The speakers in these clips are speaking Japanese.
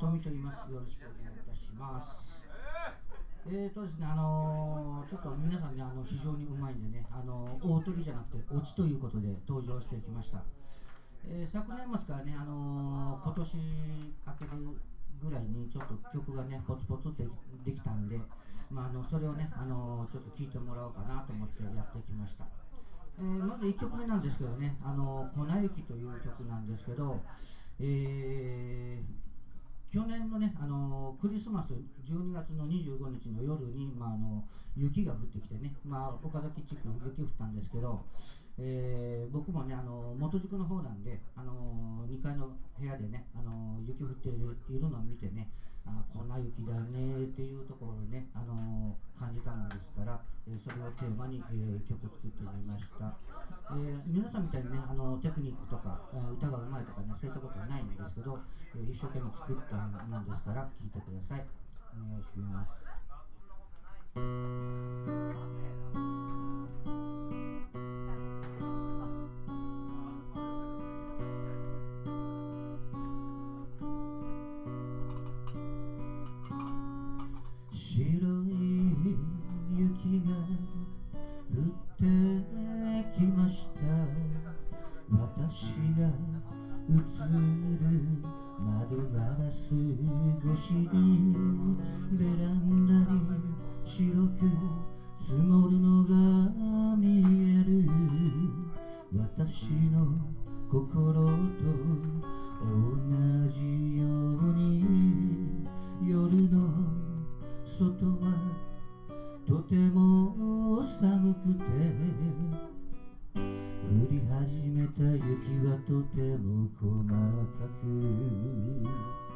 富と言います。よろしくお願いいたします。えーとですね、あのーちょっと皆さんね、あの非常にうまいんでね、あのー大鳥じゃなくて、オチということで登場してきました。えー昨年末からね、あの今年明けるぐらいにちょっと曲がね、ポツポツってできたんで、まあ、あのそれをね、あのちょっと聴いてもらおうかなと思ってやってきました。えーまず1曲目なんですけどね「あの粉雪」という曲なんですけど、えー去年のね、あのクリスマス12月の25日の夜に、まあ、あの雪が降ってきてね、まあ、岡崎地区雪降ったんですけど、えー僕もねあの元宿の方なんで、あの2階の部屋でね、あの雪降っているのを見てねあこんな雪だねっていうところをね、あの感じたものですから、えーそれをテーマに、えー曲を作ってみました、えー皆さんみたいにねあのテクニックとか、え歌がうまいとかねそういったことはないんですけど、え一生懸命作ったものですから聴いてください。お願いします。ガラス越しにベランダに白く積もるのが見える私の心と同じように夜の外はとても寒くて降り始めた雪はとても細かく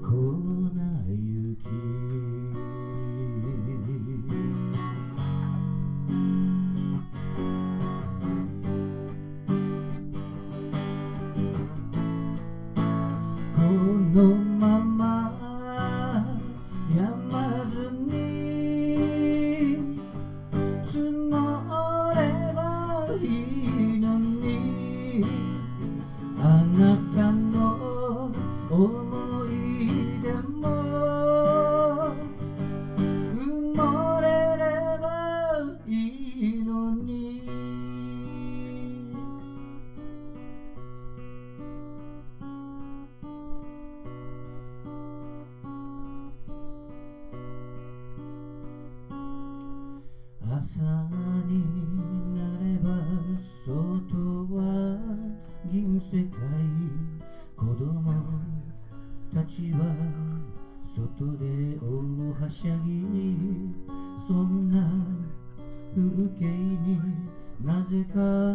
粉雪朝になれば外は銀世界。子供たちは外で大はしゃぎそんな風景になぜか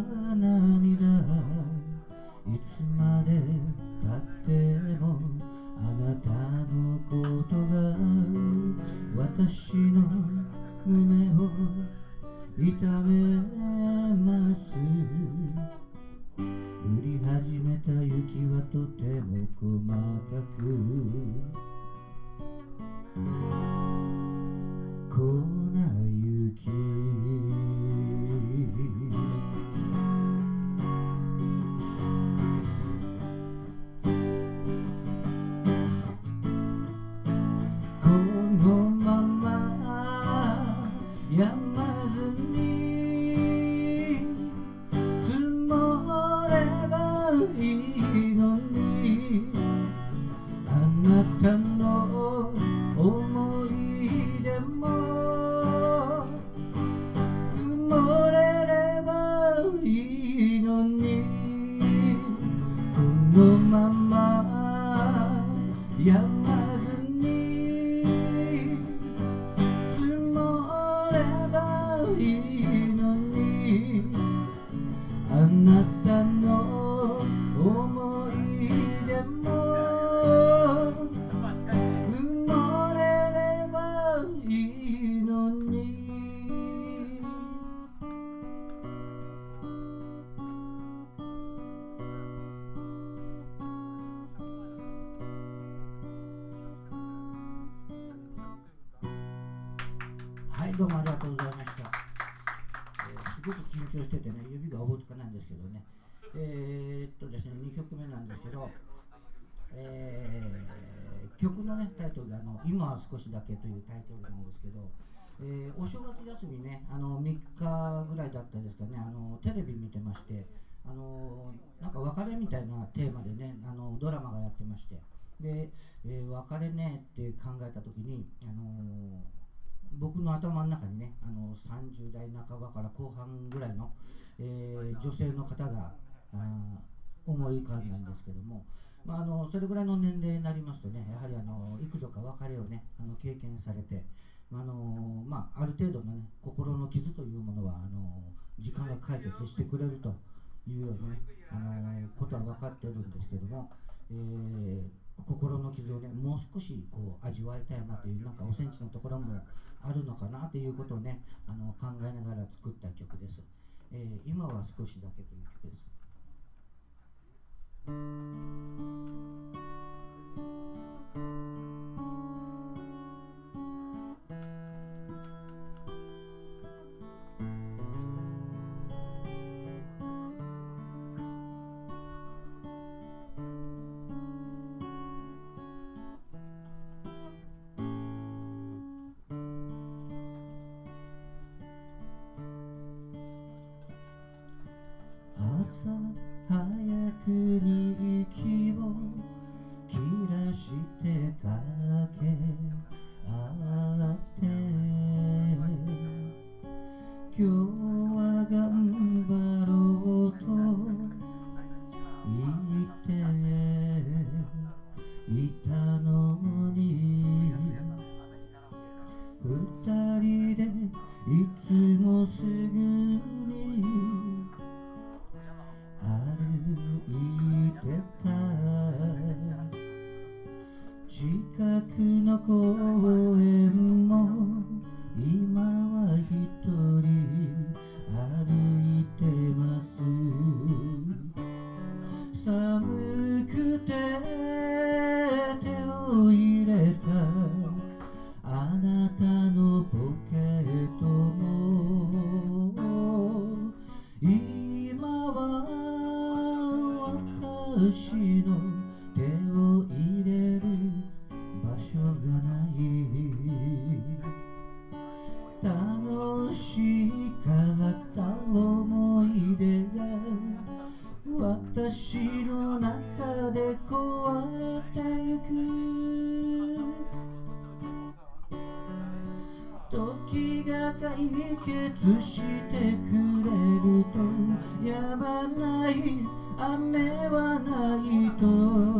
はいどうもありがとうございました、えーすごく緊張しててね指がおぼつかないんですけどね。えーっとですね2曲目なんですけど、えー、曲のねタイトルがあの「今は少しだけ」というタイトルなんですけど、え、お正月休みねあの3日ぐらいだったですかねあのテレビ見てましてあのなんか別れみたいなテーマでねあのドラマがやってまして。で、え、別れねって考えた時にあの僕の頭の中にねあの30代半ばから後半ぐらいの、えー、女性の方があ思い浮かんだんですけども、まあ、あのそれぐらいの年齢になりますとねやはりあの幾度か別れをねあの経験されて、あのまあ、ある程度の、ね、心の傷というものはあの時間が解決してくれるというような、ね、あのことは分かってるんですけども、えー心の傷をねもう少しこう味わいたいなというなんかおセンチのところもあるのかなということをねあの考えながら作った曲です、えー、今は少しだけという曲です。止まない雨はないと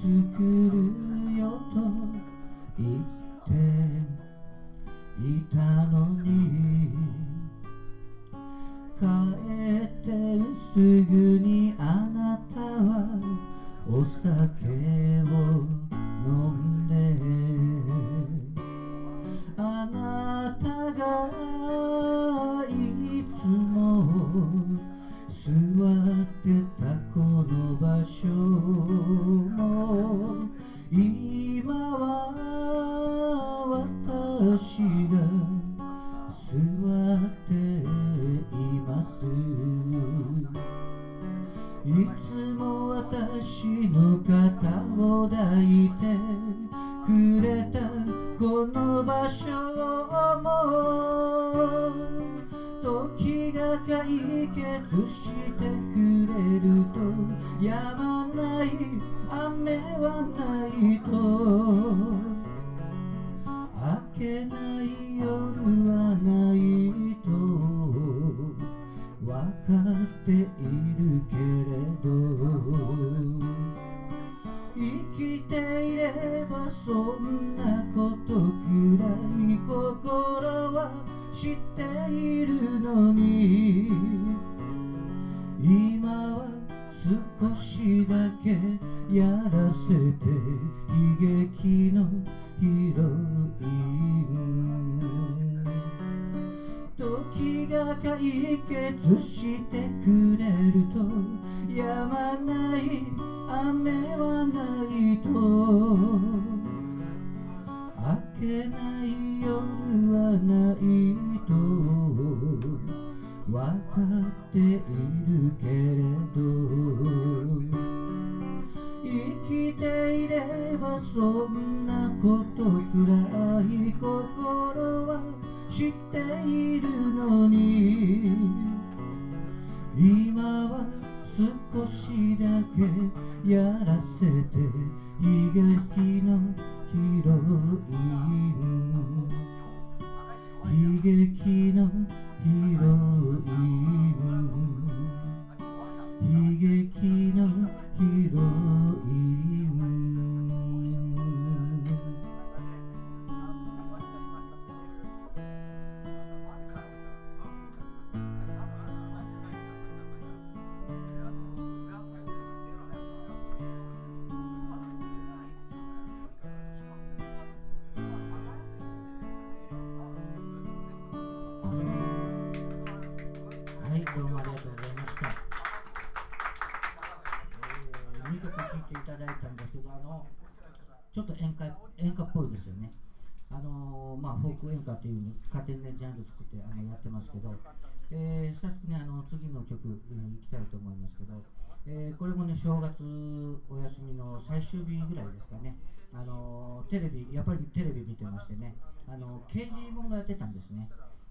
此刻決してくれるとやまない雨はないと。明けない夜はないと。分かっているけれど。生きていればそんなことくらい心は知っているのに。少しだけやらせて悲劇のヒロイン時が解決してくれるとやまない雨はないと。明けない夜はないと。分かっているけれどそんなことくらい心は知っているのに。今は少しだけやらせて悲劇の広い2曲聴いていただいたんですけど、あの、ちょっと演歌演歌っぽいですよね。あのまあ、フォーク演歌という家庭でジャンル作ってあのやってますけど、えー、早速ね、あの次の曲、えー、いきたいと思いますけど、えー、これもね、正月お休みの最終日ぐらいですかね、あのテレビ、やっぱりテレビ見てましてね、あの刑事門がやってたんですね。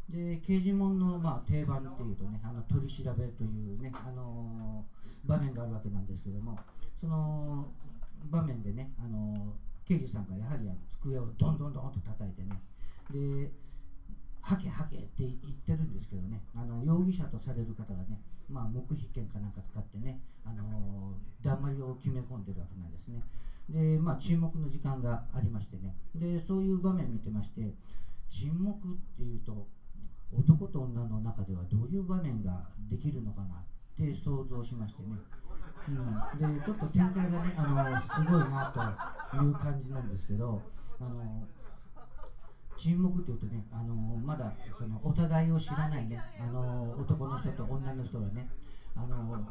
で刑事門の、まあ、定番っていうとねあの取り調べというね、あの場面があるわけなんですけども。その場面でね、あの刑事さんがやはりあの机をどんどんどんと叩いてねではけはけって言ってるんですけどねあの容疑者とされる方がね、まあ、黙秘権かなんか使ってね、あのだんまりを決め込んでるわけなんですね。で、まあ、沈黙の時間がありましてねでそういう場面見てまして沈黙っていうと男と女の中ではどういう場面ができるのかなって想像しましてね、うん、でちょっと展開がねあのすごいなという感じなんですけどあの沈黙っていうとねあのまだそのお互いを知らないねあの男の人と女の人がねあの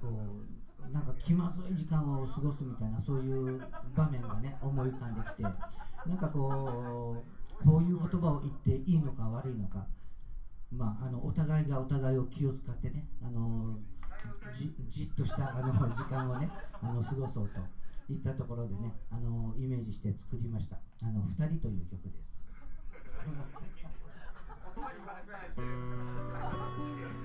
こうなんか気まずい時間を過ごすみたいなそういう場面がね思い浮かんできてなんかこうこういう言葉を言っていいのか悪いのか、まあ、あのお互いがお互いを気を使ってねあのじじっとしたあの 時間をねあの過ごそうといったところでねあのイメージして作りました「あの2人」という曲です。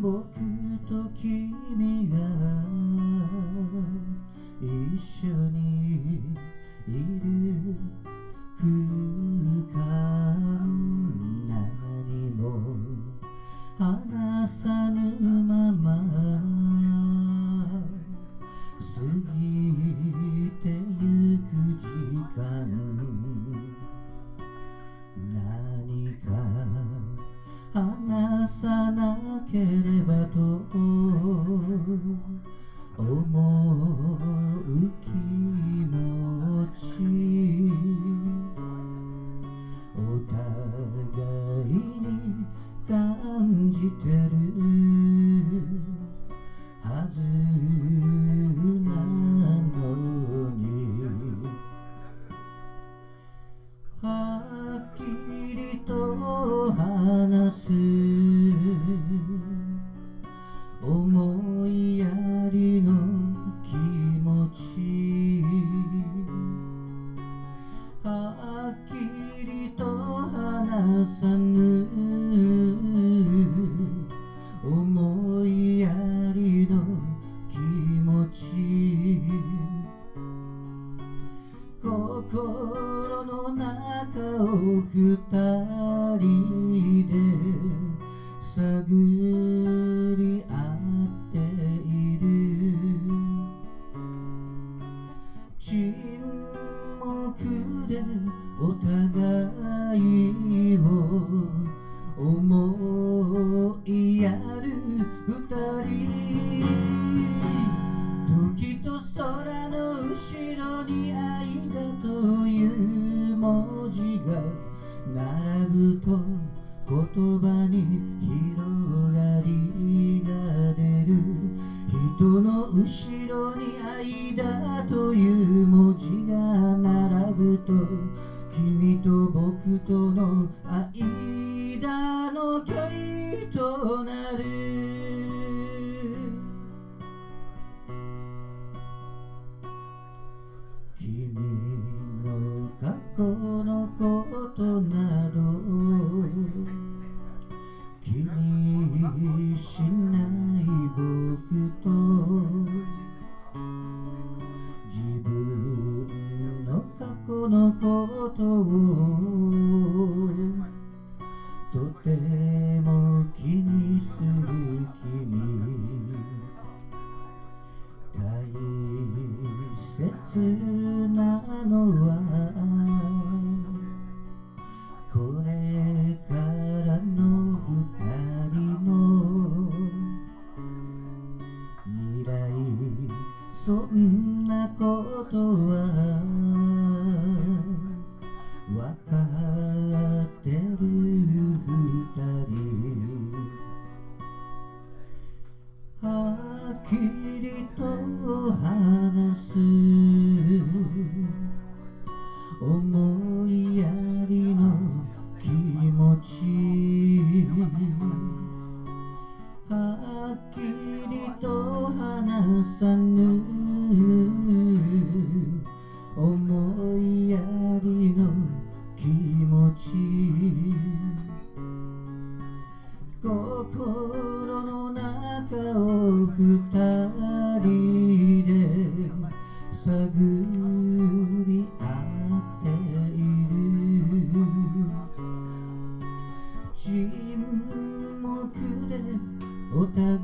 僕と君が一緒にいる。話す。葉に広がりが出る。人の後ろに間という文字が並ぶと君と僕とのそんなことは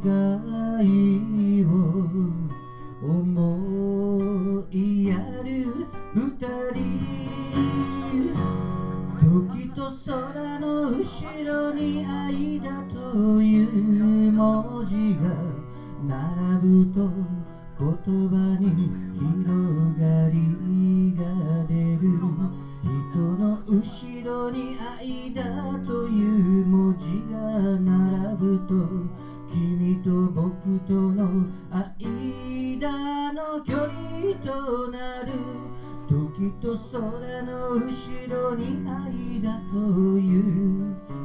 いを思いやる二人。時と空の後ろに愛だという文字が並ぶと言葉に広がり。との間の距離となる時と空の後ろに愛だという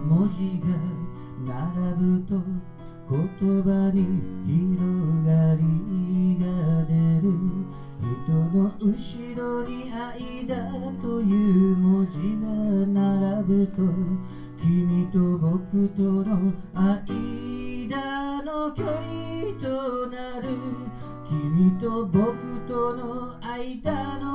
文字が並ぶと言葉に広がりが出る人の後ろに愛だという文字が並ぶと君と僕との間の距離となる。君と僕との間の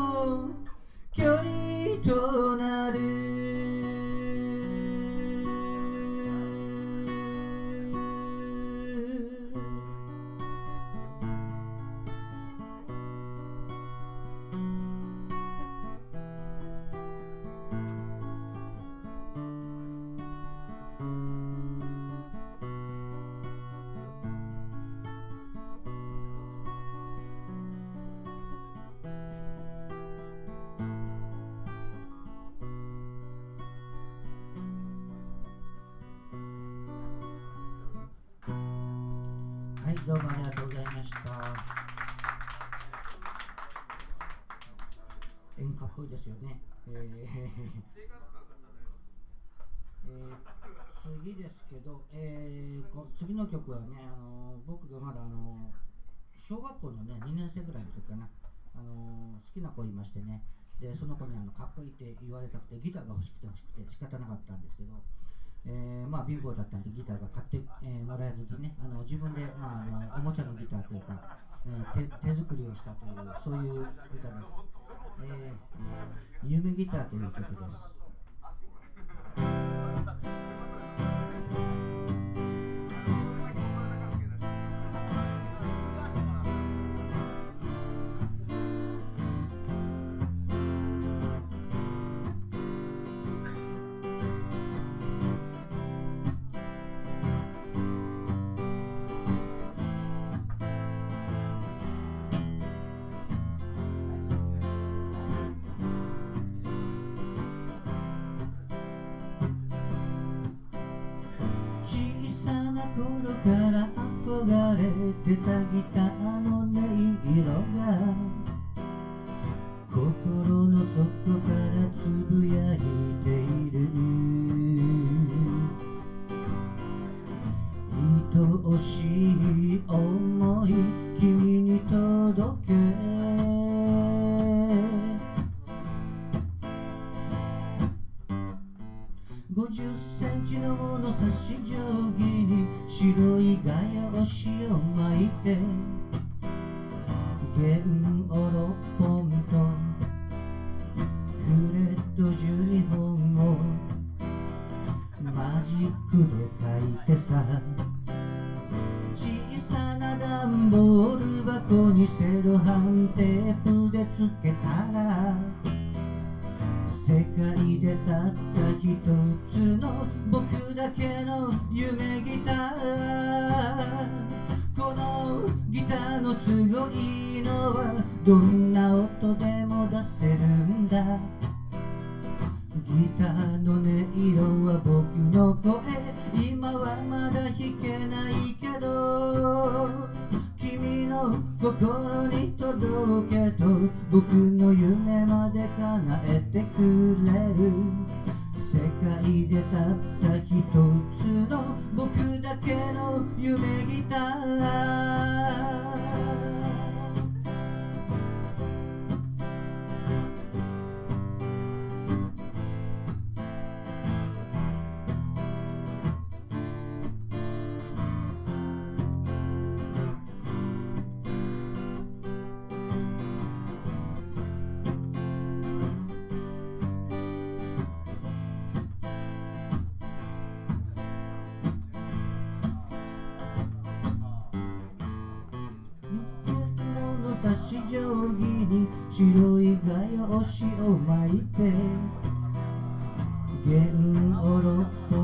2年生ぐらいの時かな、あの好きな子いましてね、でその子にあのかっこいいって言われたくてギターが欲しくて欲しくて仕方なかったんですけど、えーまあ貧乏だったんでギターが買って、えーもらえずにねあの自分で、まあ、あのおもちゃのギターというか、えー手手作りをしたというそういう歌です、えー夢ギターという曲です。ギターの音色は僕の声。今はまだ弾けないけど君の心に届けと僕の夢まで叶えてくれる。世界でたった一つの僕だけの夢ギター。い画用紙を巻いて弦を6本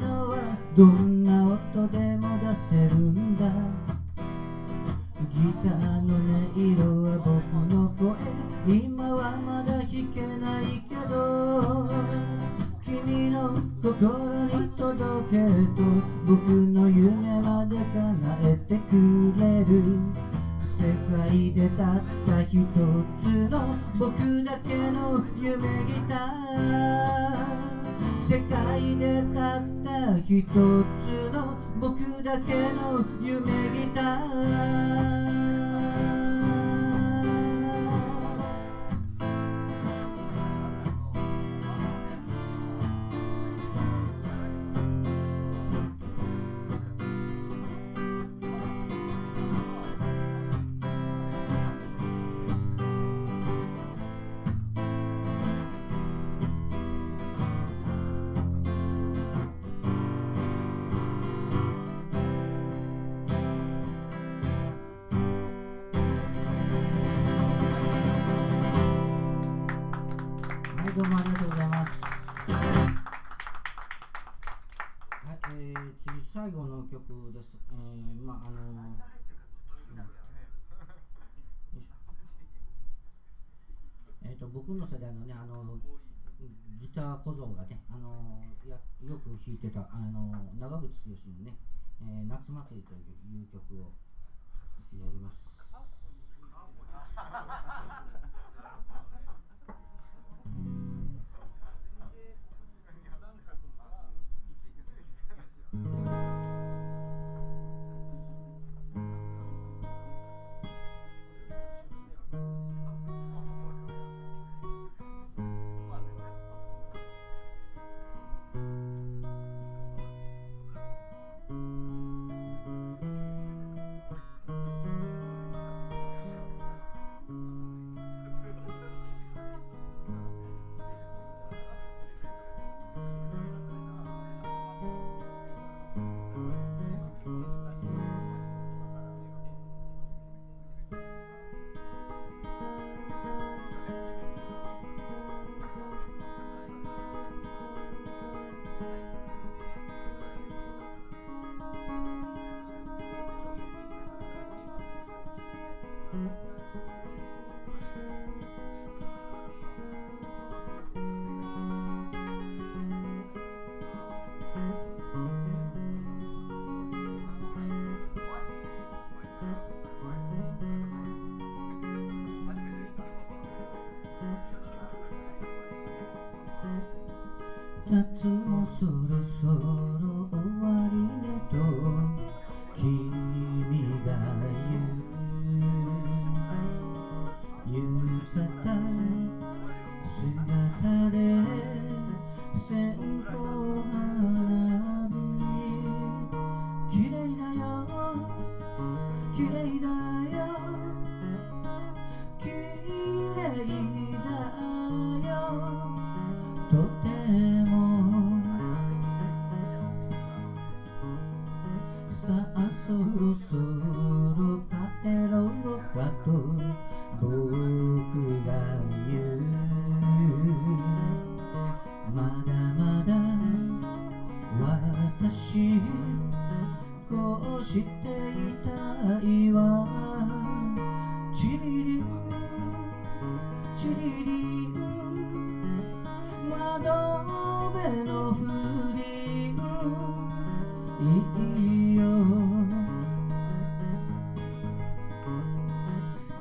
のはどんな音でも出せるんだ。ギターの音色は僕の声。今はまだ弾けないけど君の心に届けると僕の夢まで叶えてくれる。世界でたった一つの僕だけの夢ギター。世界でたった一つの僕だけの夢ギター。どうもありがとうございます。はい、えー、次最後の曲です。えー、まああのうんよいしょえっ、と僕の世代のねあのギター小僧がねあのやよく弾いてたあの長渕剛のね、えー、夏祭りという曲をやります。夏もそろそろ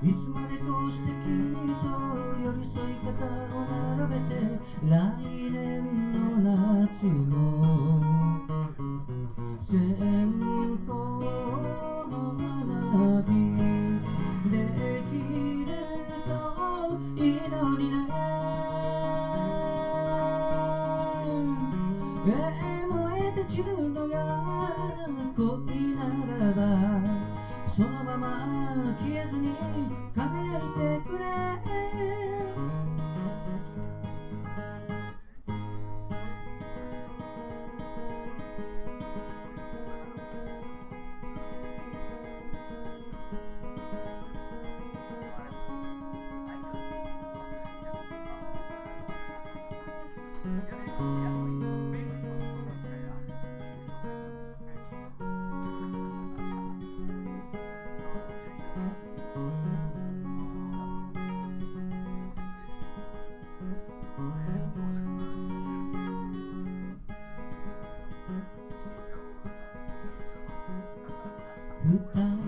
いつまでこうして君と寄り添い方を並べて来年の夏も。goodbye.